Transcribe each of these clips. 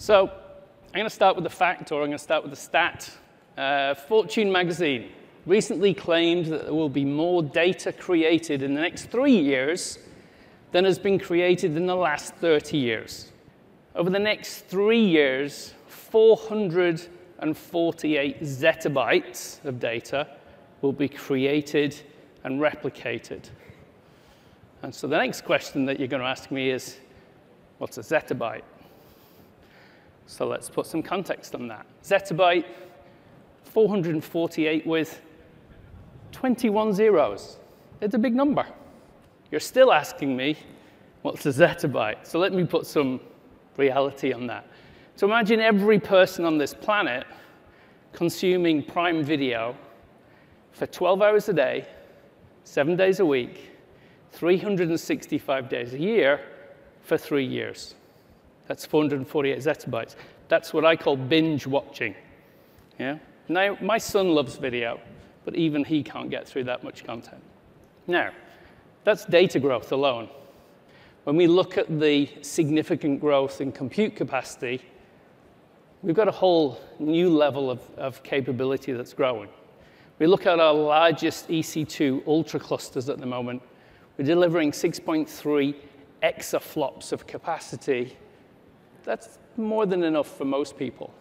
So I'm going to start with the fact, or I'm going to start with the stat. Uh, Fortune magazine recently claimed that there will be more data created in the next three years than has been created in the last 30 years. Over the next three years, 448 zettabytes of data will be created and replicated. And so the next question that you're going to ask me is, what's a zettabyte? So let's put some context on that. Zettabyte, 448 with 21 zeros. It's a big number. You're still asking me, what's a zettabyte? So let me put some reality on that. So imagine every person on this planet consuming Prime Video for 12 hours a day, seven days a week, 365 days a year for three years. That's 448 zettabytes. That's what I call binge watching. Yeah? Now, my son loves video, but even he can't get through that much content. Now, that's data growth alone. When we look at the significant growth in compute capacity, we've got a whole new level of, of capability that's growing. We look at our largest EC2 ultra clusters at the moment. We're delivering 6.3 exaflops of capacity that's more than enough for most people.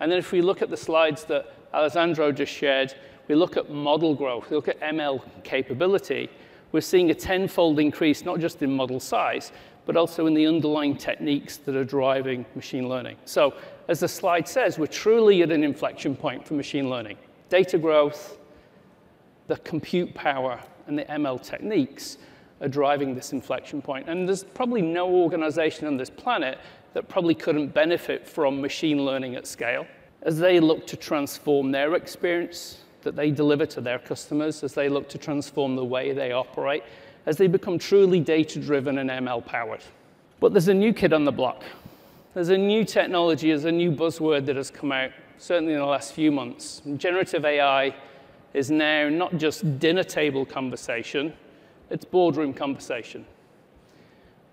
And then if we look at the slides that Alessandro just shared, we look at model growth, we look at ML capability, we're seeing a tenfold increase, not just in model size, but also in the underlying techniques that are driving machine learning. So as the slide says, we're truly at an inflection point for machine learning. Data growth, the compute power, and the ML techniques are driving this inflection point. And there's probably no organization on this planet that probably couldn't benefit from machine learning at scale as they look to transform their experience that they deliver to their customers, as they look to transform the way they operate, as they become truly data-driven and ML-powered. But there's a new kid on the block. There's a new technology, there's a new buzzword that has come out, certainly in the last few months. Generative AI is now not just dinner table conversation, it's boardroom conversation.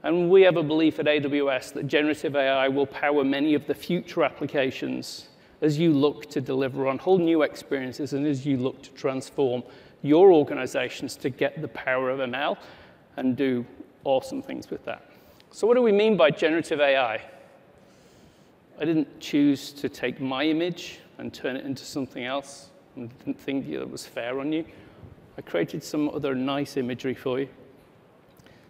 And we have a belief at AWS that generative AI will power many of the future applications as you look to deliver on whole new experiences and as you look to transform your organizations to get the power of ML and do awesome things with that. So what do we mean by generative AI? I didn't choose to take my image and turn it into something else and didn't think it was fair on you. I created some other nice imagery for you.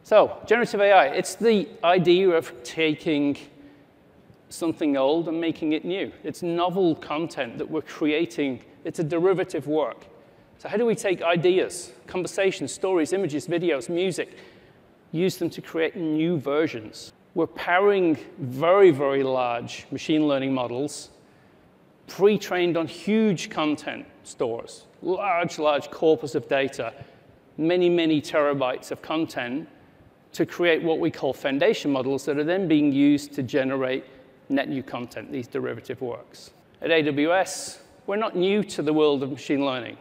So, generative AI, it's the idea of taking something old and making it new. It's novel content that we're creating. It's a derivative work. So how do we take ideas, conversations, stories, images, videos, music, use them to create new versions? We're powering very, very large machine learning models pre-trained on huge content stores, large, large corpus of data, many, many terabytes of content to create what we call foundation models that are then being used to generate net new content, these derivative works. At AWS, we're not new to the world of machine learning.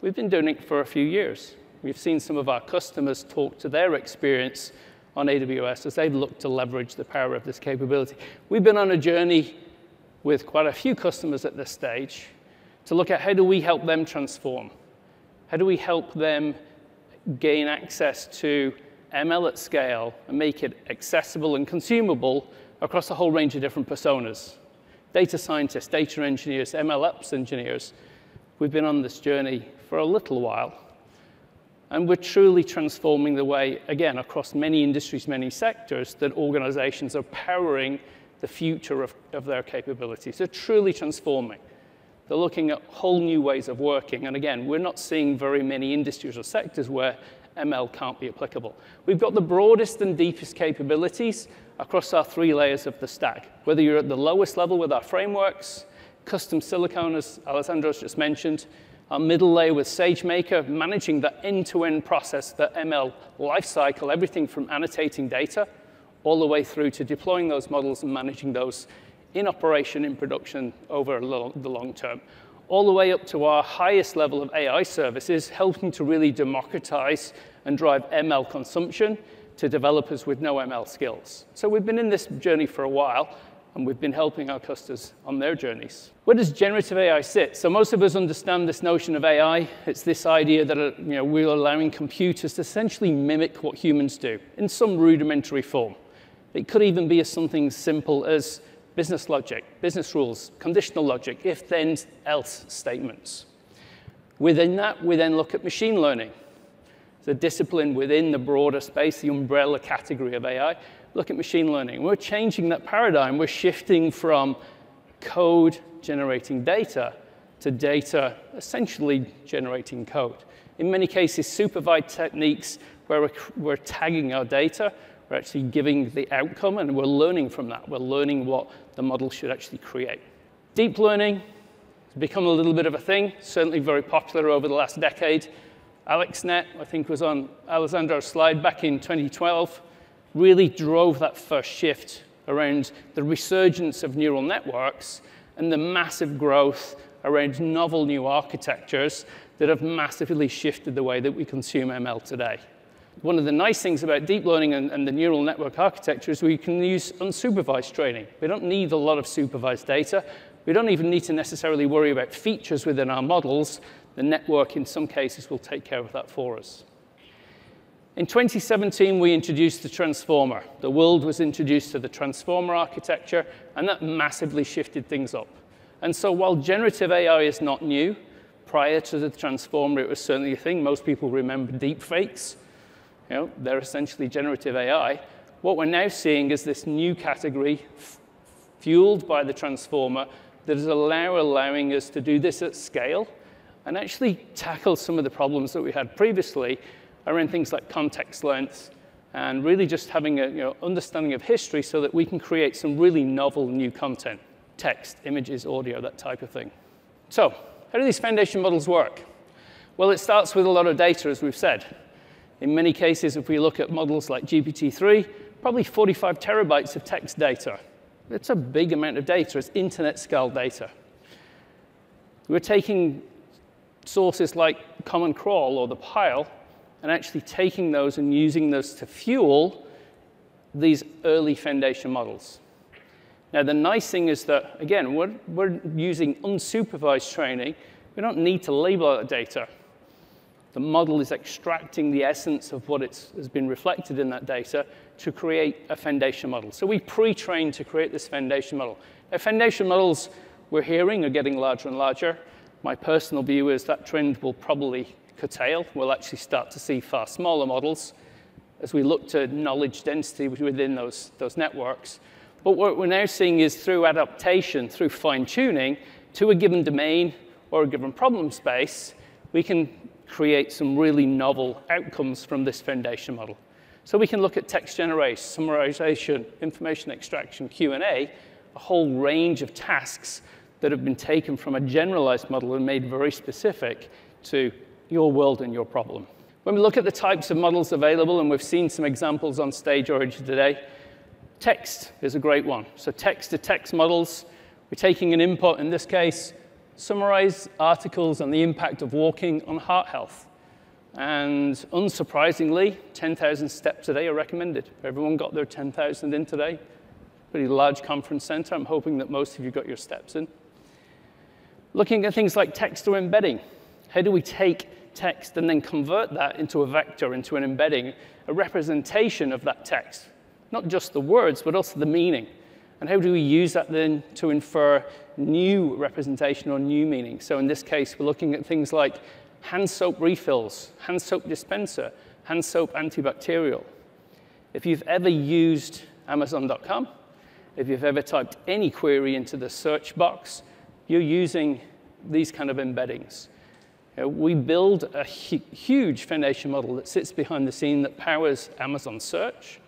We've been doing it for a few years. We've seen some of our customers talk to their experience on AWS as they've looked to leverage the power of this capability. We've been on a journey with quite a few customers at this stage to look at how do we help them transform? How do we help them gain access to ML at scale and make it accessible and consumable across a whole range of different personas. Data scientists, data engineers, ML ops engineers. We've been on this journey for a little while. And we're truly transforming the way, again, across many industries, many sectors, that organizations are powering the future of, of their capabilities. They're truly transforming. They're looking at whole new ways of working. And again, we're not seeing very many industries or sectors where ML can't be applicable. We've got the broadest and deepest capabilities across our three layers of the stack, whether you're at the lowest level with our frameworks, custom silicon, as Alessandro's just mentioned, our middle layer with SageMaker, managing the end-to-end process, the ML lifecycle, everything from annotating data all the way through to deploying those models and managing those in operation, in production over the long term all the way up to our highest level of AI services, helping to really democratize and drive ML consumption to developers with no ML skills. So we've been in this journey for a while, and we've been helping our customers on their journeys. Where does generative AI sit? So most of us understand this notion of AI. It's this idea that uh, you know, we're allowing computers to essentially mimic what humans do in some rudimentary form. It could even be as something simple as business logic, business rules, conditional logic, if then else statements. Within that, we then look at machine learning, the discipline within the broader space, the umbrella category of AI. Look at machine learning. We're changing that paradigm. We're shifting from code generating data to data essentially generating code. In many cases, supervised techniques where we're, we're tagging our data, we're actually giving the outcome, and we're learning from that. We're learning what the model should actually create. Deep learning has become a little bit of a thing, certainly very popular over the last decade. AlexNet, I think was on Alessandro's slide back in 2012, really drove that first shift around the resurgence of neural networks and the massive growth around novel new architectures that have massively shifted the way that we consume ML today. One of the nice things about deep learning and, and, the neural network architecture is we can use unsupervised training. We don't need a lot of supervised data. We don't even need to necessarily worry about features within our models. The network, in some cases, will take care of that for us. In 2017, we introduced the transformer. The world was introduced to the transformer architecture, and that massively shifted things up. And so while generative AI is not new, prior to the transformer, it was certainly a thing. Most people remember deepfakes. You know, they're essentially generative AI. What we're now seeing is this new category fueled by the transformer that is allow, allowing us to do this at scale and actually tackle some of the problems that we had previously around things like context length and really just having a you know, understanding of history so that we can create some really novel new content, text, images, audio, that type of thing. So how do these foundation models work? Well, it starts with a lot of data, as we've said. In many cases, if we look at models like GPT-3, probably 45 terabytes of text data. It's a big amount of data. It's internet-scale data. We're taking sources like Common Crawl or the Pile and actually taking those and using those to fuel these early foundation models. Now, the nice thing is that, again, we're, we're using unsupervised training. We don't need to label that data. The model is extracting the essence of what has been reflected in that data to create a foundation model. So we pre-trained to create this foundation model. Now, foundation models we're hearing are getting larger and larger. My personal view is that trend will probably curtail. We'll actually start to see far smaller models as we look to knowledge density within those, those networks. But what we're now seeing is through adaptation, through fine tuning to a given domain or a given problem space, we can create some really novel outcomes from this foundation model. So we can look at text generation, summarization, information extraction, Q&A, a whole range of tasks that have been taken from a generalized model and made very specific to your world and your problem. When we look at the types of models available, and we've seen some examples on stage already today, text is a great one. So text-to-text -text models, we're taking an input, in this case, summarize articles on the impact of walking on heart health. And unsurprisingly, 10,000 steps a day are recommended. Everyone got their 10,000 in today. Pretty large conference center. I'm hoping that most of you got your steps in. Looking at things like text to embedding. How do we take text and then convert that into a vector, into an embedding, a representation of that text? Not just the words, but also the meaning. And how do we use that then to infer new representation or new meaning? So in this case, we're looking at things like hand soap refills, hand soap dispenser, hand soap antibacterial. If you've ever used Amazon.com, if you've ever typed any query into the search box, you're using these kind of embeddings. You know, we build a hu huge foundation model that sits behind the scene that powers Amazon search.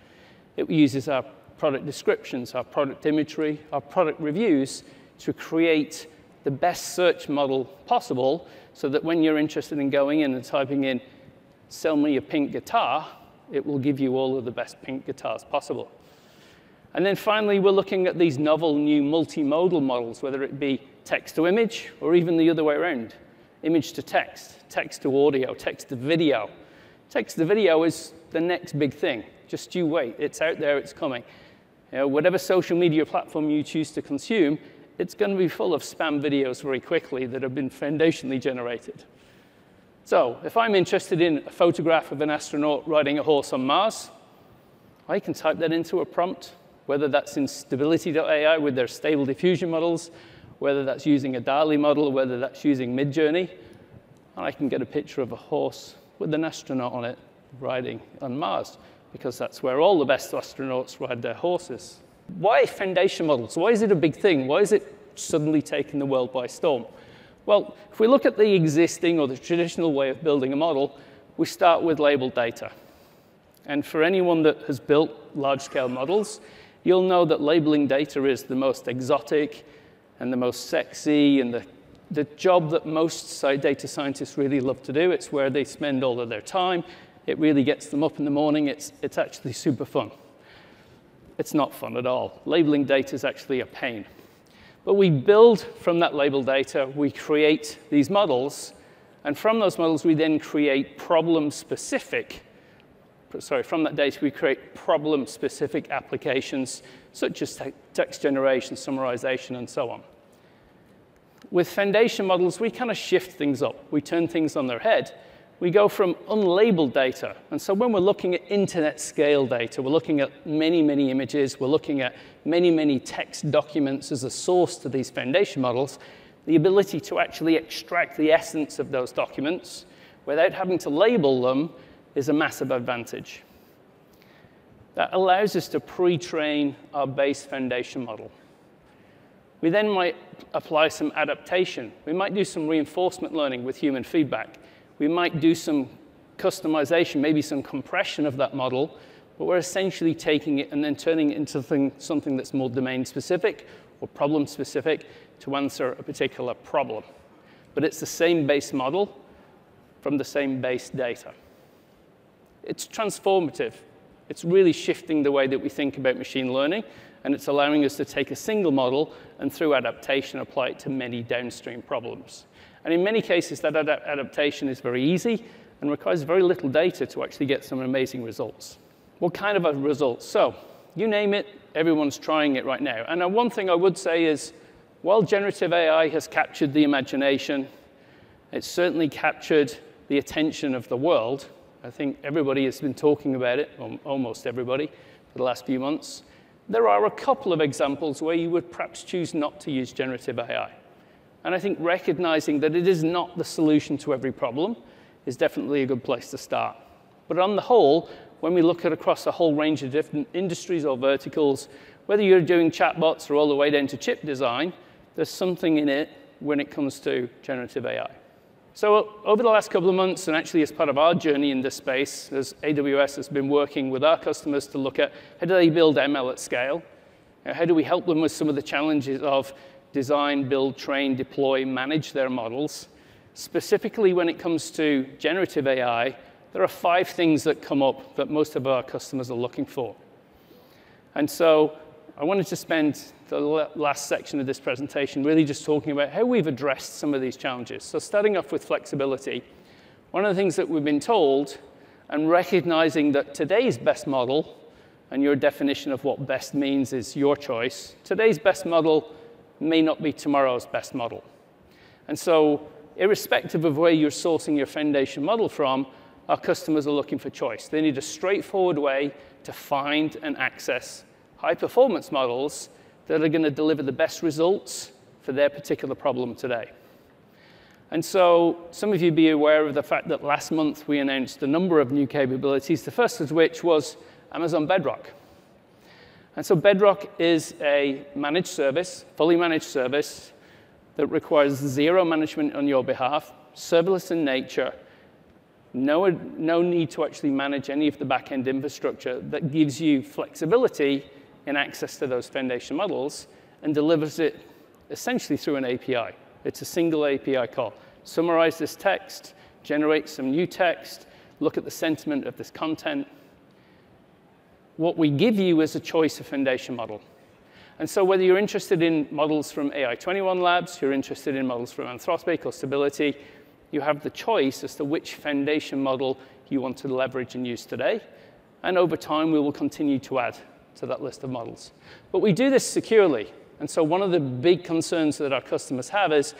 It uses our product descriptions, our product imagery, our product reviews to create the best search model possible so that when you're interested in going in and typing in, sell me a pink guitar, it will give you all of the best pink guitars possible. And then finally, we're looking at these novel new multimodal models, whether it be text to image or even the other way around, image to text, text to audio, text to video. Text to video is the next big thing. Just you wait. It's out there. It's coming. You know, whatever social media platform you choose to consume, it's going to be full of spam videos very quickly that have been foundationally generated. So if I'm interested in a photograph of an astronaut riding a horse on Mars, I can type that into a prompt, whether that's in stability.ai with their stable diffusion models, whether that's using a DALL-E model, whether that's using Midjourney, and I can get a picture of a horse with an astronaut on it riding on Mars, because that's where all the best astronauts ride their horses. Why foundation models? Why is it a big thing? Why is it suddenly taking the world by storm? Well, if we look at the existing or the traditional way of building a model, we start with labeled data. And for anyone that has built large-scale models, you'll know that labeling data is the most exotic and the most sexy and the, the job that most data scientists really love to do. It's where they spend all of their time. It really gets them up in the morning. It's, it's actually super fun. It's not fun at all. Labeling data is actually a pain. But we build from that label data, we create these models, and from those models, we then create problem-specific sorry, from that data, we create problem-specific applications, such as te text generation, summarization, and so on. With foundation models, we kind of shift things up. We turn things on their head. We go from unlabeled data. And so when we're looking at internet scale data, we're looking at many, many images, we're looking at many, many text documents as a source to these foundation models, the ability to actually extract the essence of those documents without having to label them is a massive advantage. That allows us to pre-train our base foundation model. We then might apply some adaptation. We might do some reinforcement learning with human feedback. We might do some customization, maybe some compression of that model, but we're essentially taking it and then turning it into something that's more domain specific or problem specific to answer a particular problem. But it's the same base model from the same base data. It's transformative. It's really shifting the way that we think about machine learning, and it's allowing us to take a single model and through adaptation apply it to many downstream problems. And in many cases, that ad adaptation is very easy and requires very little data to actually get some amazing results. What kind of results? So you name it, everyone's trying it right now. And uh, one thing I would say is, while generative AI has captured the imagination, it's certainly captured the attention of the world, I think everybody has been talking about it, almost everybody, for the last few months. There are a couple of examples where you would perhaps choose not to use generative AI. And I think recognizing that it is not the solution to every problem is definitely a good place to start. But on the whole, when we look at across a whole range of different industries or verticals, whether you're doing chatbots or all the way down to chip design, there's something in it when it comes to generative AI. So uh, over the last couple of months, and actually as part of our journey in this space, as AWS has been working with our customers to look at how do they build ML at scale? Uh, how do we help them with some of the challenges of design, build, train, deploy, manage their models? Specifically when it comes to generative AI, there are five things that come up that most of our customers are looking for. And so I wanted to spend the last section of this presentation really just talking about how we've addressed some of these challenges. So starting off with flexibility, one of the things that we've been told and recognizing that today's best model, and your definition of what best means is your choice, today's best model may not be tomorrow's best model. And so irrespective of where you're sourcing your foundation model from, our customers are looking for choice. They need a straightforward way to find and access high performance models that are going to deliver the best results for their particular problem today. And so some of you be aware of the fact that last month we announced a number of new capabilities, the first of which was Amazon Bedrock. And so Bedrock is a managed service, fully managed service, that requires zero management on your behalf, serverless in nature, no, no need to actually manage any of the back-end infrastructure that gives you flexibility in access to those foundation models and delivers it essentially through an API. It's a single API call. Summarize this text, generate some new text, look at the sentiment of this content. What we give you is a choice of foundation model. And so whether you're interested in models from AI21 Labs, you're interested in models from Anthropic or Stability, you have the choice as to which foundation model you want to leverage and use today. And over time, we will continue to add to that list of models. But we do this securely. And so one of the big concerns that our customers have is,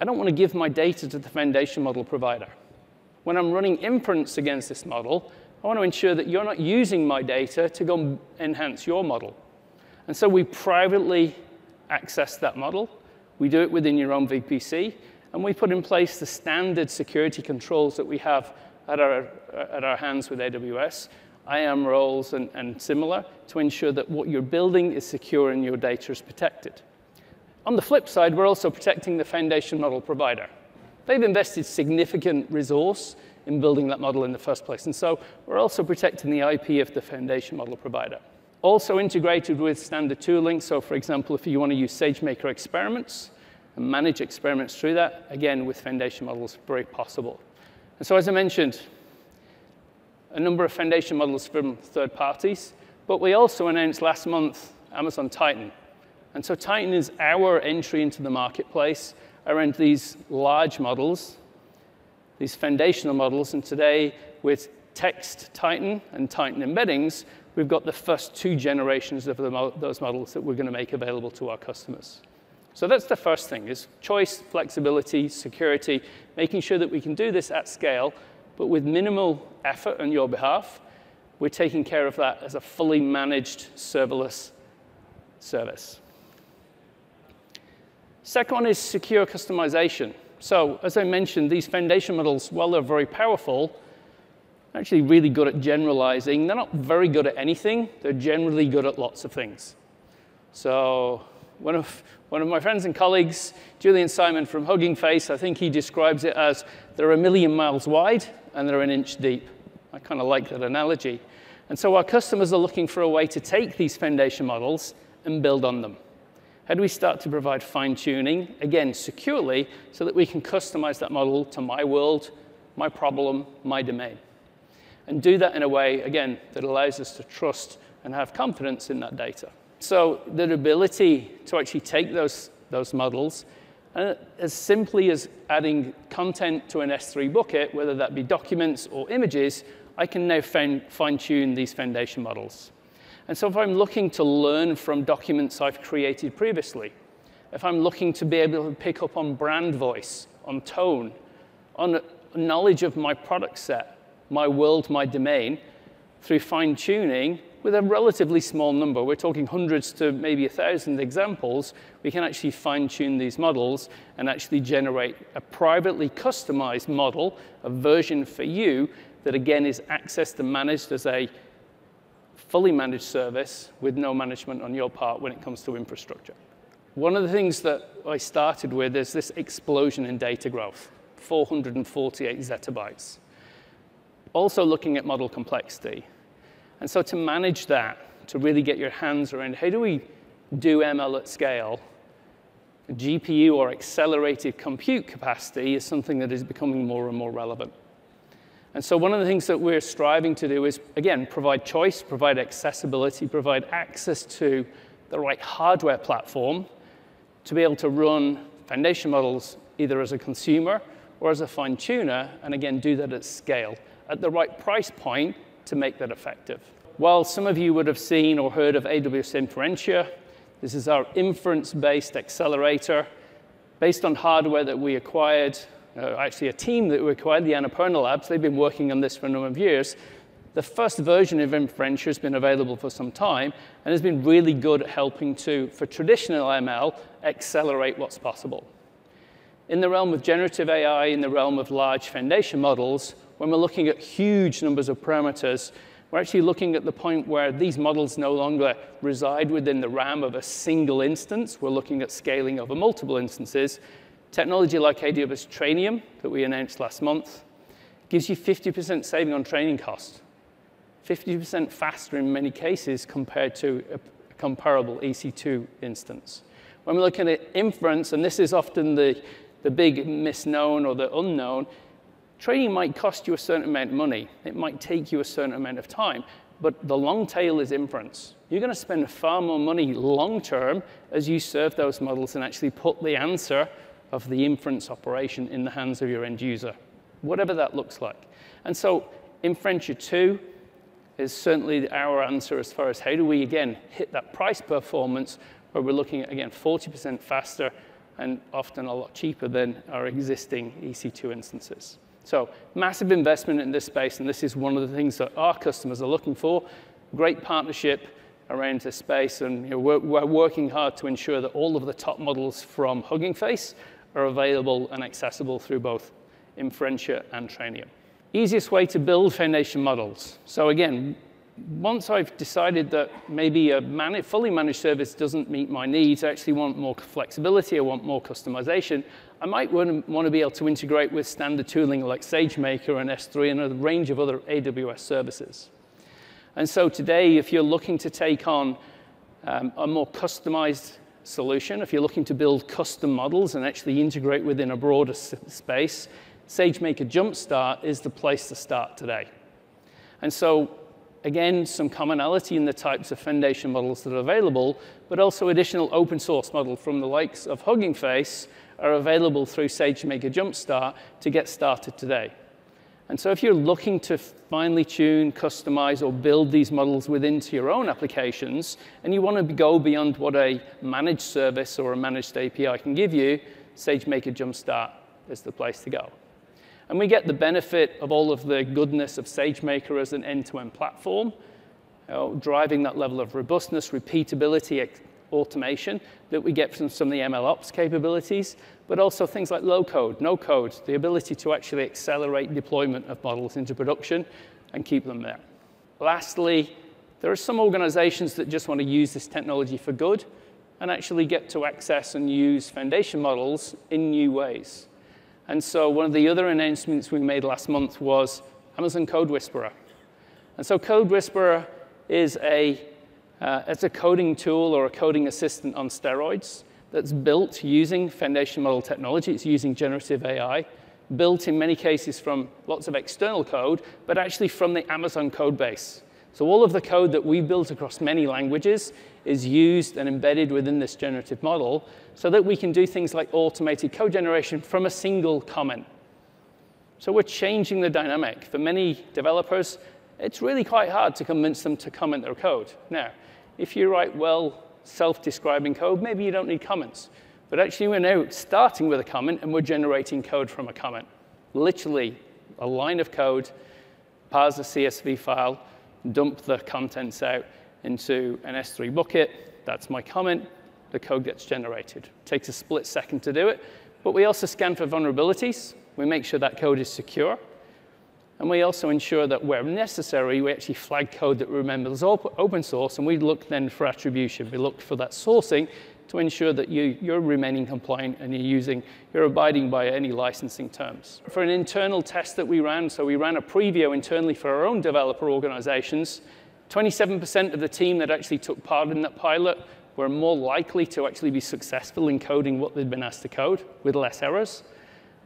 I don't want to give my data to the foundation model provider. When I'm running inference against this model, I want to ensure that you're not using my data to go enhance your model. And so we privately access that model. We do it within your own VPC, and we put in place the standard security controls that we have at our, at our hands with AWS, IAM roles and, and similar, to ensure that what you're building is secure and your data is protected. On the flip side, we're also protecting the foundation model provider. They've invested significant resource in building that model in the first place. And so we're also protecting the IP of the foundation model provider. Also integrated with standard tooling. So for example, if you want to use SageMaker experiments and manage experiments through that, again, with foundation models, very possible. And so as I mentioned, a number of foundation models from third parties, but we also announced last month Amazon Titan. And so Titan is our entry into the marketplace around these large models, these foundational models. And today, with Text Titan and Titan embeddings, we've got the first two generations of mo those models that we're going to make available to our customers. So that's the first thing, is choice, flexibility, security, making sure that we can do this at scale, but with minimal effort on your behalf. We're taking care of that as a fully managed serverless service. Second one is secure customization. So as I mentioned, these foundation models, while they're very powerful, actually really good at generalizing. They're not very good at anything. They're generally good at lots of things. So one of, one of my friends and colleagues, Julien Simon from Hugging Face, I think he describes it as they're a million miles wide and they're an inch deep. I kind of like that analogy. And so our customers are looking for a way to take these foundation models and build on them. How do we start to provide fine tuning, again, securely, so that we can customize that model to my world, my problem, my domain? and do that in a way, again, that allows us to trust and have confidence in that data. So the ability to actually take those, those models, and as simply as adding content to an S3 bucket, whether that be documents or images, I can now fine-tune these foundation models. And so if I'm looking to learn from documents I've created previously, if I'm looking to be able to pick up on brand voice, on tone, on knowledge of my product set, my world, my domain, through fine tuning with a relatively small number. We're talking hundreds to maybe a thousand examples. We can actually fine tune these models and actually generate a privately customized model, a version for you that again is accessed and managed as a fully managed service with no management on your part when it comes to infrastructure. One of the things that I started with is this explosion in data growth, 448 zettabytes also looking at model complexity. And so to manage that, to really get your hands around how do we do ML at scale, GPU or accelerated compute capacity is something that is becoming more and more relevant. And so one of the things that we're striving to do is, again, provide choice, provide accessibility, provide access to the right hardware platform to be able to run foundation models either as a consumer or as a fine tuner, and again, do that at scale at the right price point to make that effective. While some of you would have seen or heard of AWS Inferentia, this is our inference-based accelerator based on hardware that we acquired, uh, actually a team that we acquired, the Annapurna Labs. They've been working on this for a number of years. The first version of Inferentia has been available for some time and has been really good at helping to, for traditional ML, accelerate what's possible. In the realm of generative AI, in the realm of large foundation models, when we're looking at huge numbers of parameters, we're actually looking at the point where these models no longer reside within the RAM of a single instance. We're looking at scaling over multiple instances. Technology like AWS Trainium that we announced last month gives you 50% saving on training cost, 50% faster in many cases compared to a comparable EC2 instance. When we're looking at inference, and this is often the, the big misknown or the unknown, Training might cost you a certain amount of money. It might take you a certain amount of time, but the long tail is inference. You're going to spend far more money long term as you serve those models and actually put the answer of the inference operation in the hands of your end user, whatever that looks like. And so Inferentia 2, is certainly our answer as far as how do we, again, hit that price performance where we're looking at, again, 40% faster and often a lot cheaper than our existing EC2 instances. So massive investment in this space, and this is one of the things that our customers are looking for. Great partnership around this space, and you know, we're, we're, working hard to ensure that all of the top models from Hugging Face are available and accessible through both Inferentia and Trainium. Easiest way to build foundation models. So again, once I've decided that maybe a man fully managed service doesn't meet my needs, I actually want more flexibility, I want more customization, I might want to, be able to integrate with standard tooling like SageMaker and S3 and a range of other AWS services. And so today, if you're looking to take on um, a more customized solution, if you're looking to build custom models and actually integrate within a broader space, SageMaker Jumpstart is the place to start today. And so again, some commonality in the types of foundation models that are available, but also additional open source model from the likes of Hugging Face are available through SageMaker Jumpstart to get started today. And so if you're looking to finely tune, customize, or build these models within to your own applications, and you want to go beyond what a managed service or a managed API can give you, SageMaker Jumpstart is the place to go. And we get the benefit of all of the goodness of SageMaker as an end-to-end platform, you know, driving that level of robustness, repeatability, automation that we get from some of the MLOps capabilities, but also things like low code, no code, the ability to actually accelerate deployment of models into production and keep them there. Lastly, there are some organizations that just want to use this technology for good and actually get to access and use foundation models in new ways. And so one of the other announcements we made last month was Amazon Code Whisperer. And so Code Whisperer is a, uh, it's a coding tool or a coding assistant on steroids that's built using foundation model technology. It's using generative AI, built in many cases from lots of external code, but actually from the Amazon code base. So all of the code that we built across many languages is used and embedded within this generative model so that we can do things like automated code generation from a single comment. So we're changing the dynamic. For many developers, it's really quite hard to convince them to comment their code. Now, if you write well self-describing code, maybe you don't need comments. But actually, we're now starting with a comment, and we're generating code from a comment. Literally, a line of code, parse a CSV file, dump the contents out into an S3 bucket. That's my comment. The code gets generated. Takes a split second to do it. But we also scan for vulnerabilities. We make sure that code is secure. And we also ensure that where necessary, we actually flag code that remembers open source, and we look then for attribution. We look for that sourcing to ensure that you, you're remaining compliant and you're using, you're abiding by any licensing terms. For an internal test that we ran, so we ran a preview internally for our own developer organizations, 27% of the team that actually took part in that pilot were more likely to actually be successful in coding what they'd been asked to code with less errors.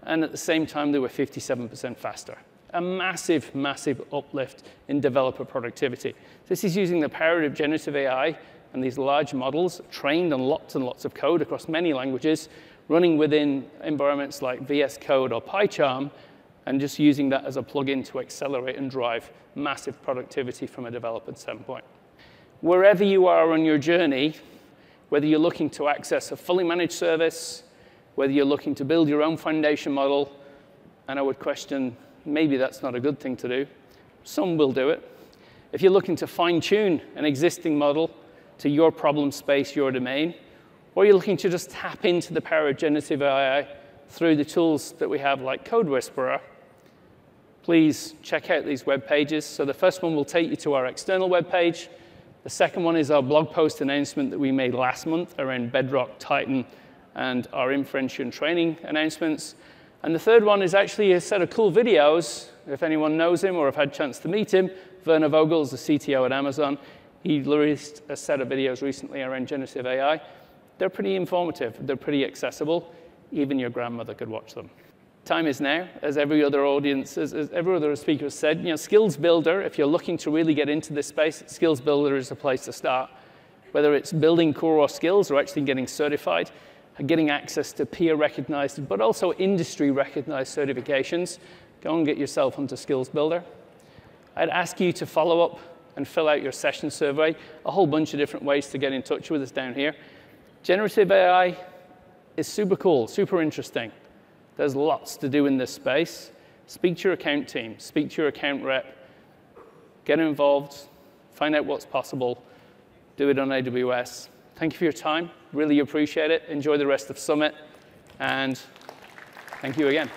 And at the same time, they were 57% faster. A massive, massive uplift in developer productivity. This is using the power of generative AI and these large models trained on lots and lots of code across many languages, running within environments like VS Code or PyCharm, and just using that as a plugin to accelerate and drive massive productivity from a developer standpoint. Wherever you are on your journey, whether you're looking to access a fully managed service, whether you're looking to build your own foundation model, and I would question maybe that's not a good thing to do. Some will do it. If you're looking to fine tune an existing model to your problem space, your domain, or you're looking to just tap into the power of generative AI through the tools that we have like Code Whisperer, please check out these web pages. So the first one will take you to our external web page. The second one is our blog post announcement that we made last month around Bedrock, Titan, and our Inferentia training announcements. And the third one is actually a set of cool videos. If anyone knows him or have had a chance to meet him, Werner Vogel is the CTO at Amazon. He released a set of videos recently around generative AI. They're pretty informative. They're pretty accessible. Even your grandmother could watch them time is now, as every other audience, as, as every other speaker has said. You know, Skills Builder, if you're looking to really get into this space, Skills Builder is a place to start. Whether it's building core or skills or actually getting certified, getting access to peer recognized, but also industry recognized certifications, go and get yourself onto Skills Builder. I'd ask you to follow up and fill out your session survey. A whole bunch of different ways to get in touch with us down here. Generative AI is super cool, super interesting. There's lots to do in this space. Speak to your account team, speak to your account rep, get involved, find out what's possible, do it on AWS. Thank you for your time. Really appreciate it. Enjoy the rest of Summit, and thank you again.